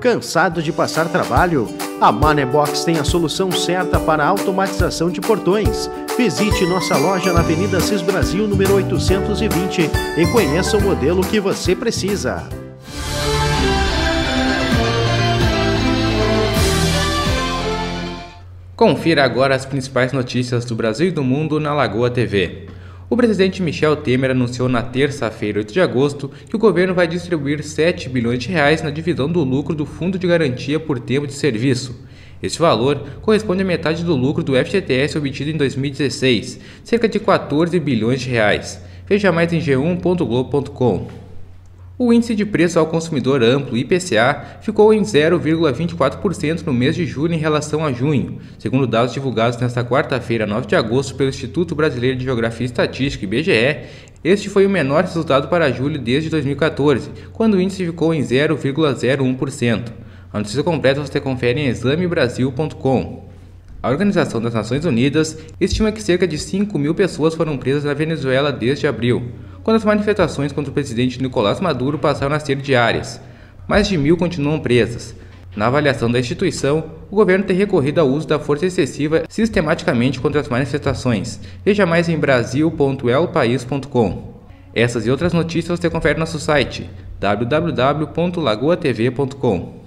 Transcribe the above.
Cansado de passar trabalho? A Manebox tem a solução certa para a automatização de portões. Visite nossa loja na Avenida Cis Brasil, número 820 e conheça o modelo que você precisa. Confira agora as principais notícias do Brasil e do mundo na Lagoa TV. O presidente Michel Temer anunciou na terça-feira, 8 de agosto, que o governo vai distribuir 7 bilhões de reais na divisão do lucro do Fundo de Garantia por Tempo de Serviço. Este valor corresponde à metade do lucro do FGTS obtido em 2016, cerca de 14 bilhões de reais. Veja mais em g1.globo.com. O índice de preço ao consumidor amplo, IPCA, ficou em 0,24% no mês de julho em relação a junho, segundo dados divulgados nesta quarta-feira, 9 de agosto, pelo Instituto Brasileiro de Geografia e Estatística, IBGE. Este foi o menor resultado para julho desde 2014, quando o índice ficou em 0,01%. A notícia completa você confere em examebrasil.com. A Organização das Nações Unidas estima que cerca de 5 mil pessoas foram presas na Venezuela desde abril quando as manifestações contra o presidente Nicolás Maduro passaram a ser diárias. Mais de mil continuam presas. Na avaliação da instituição, o governo tem recorrido ao uso da força excessiva sistematicamente contra as manifestações. Veja mais em brasil.elpaís.com. Essas e outras notícias você confere no nosso site www.lagoatv.com.